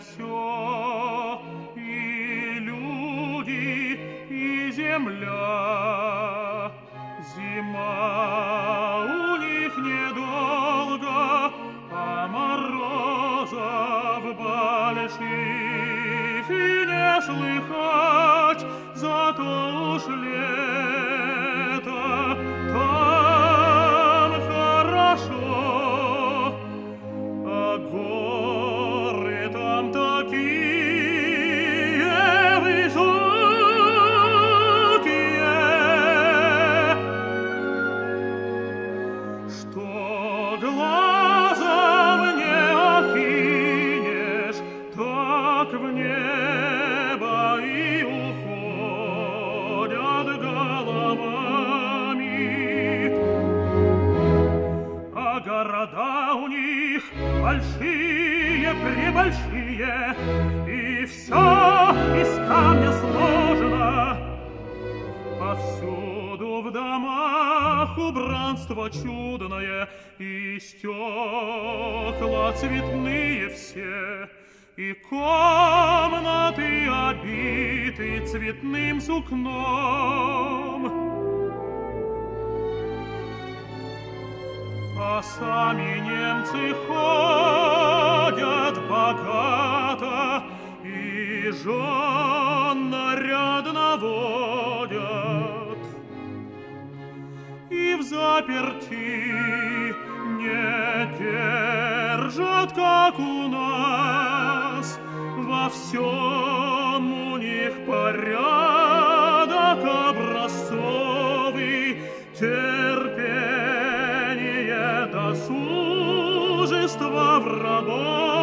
все, и люди, и земля. Зима у них недолго, а морозов больших и не слыхать, зато уж лето города у них большие, пребольшие, и все из камня сложено. Повсюду в домах убранство чудное, и стекла цветные все, и комнаты обиты цветным сукном. А сами немцы ходят богато и жен нарядно. И в заперти не держат, как у нас. Во всем у них порядок в работе.